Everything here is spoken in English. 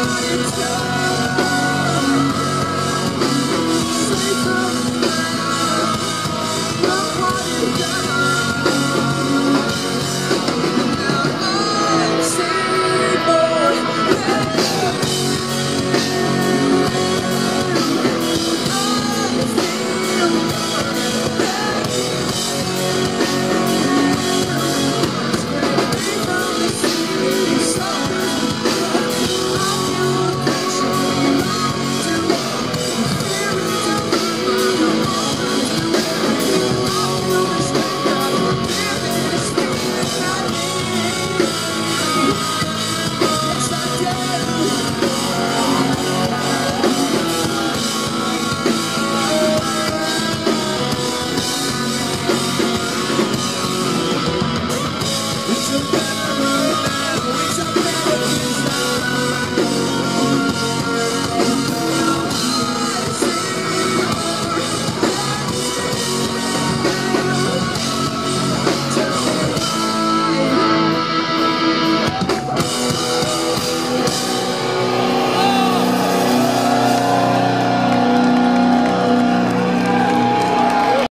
God is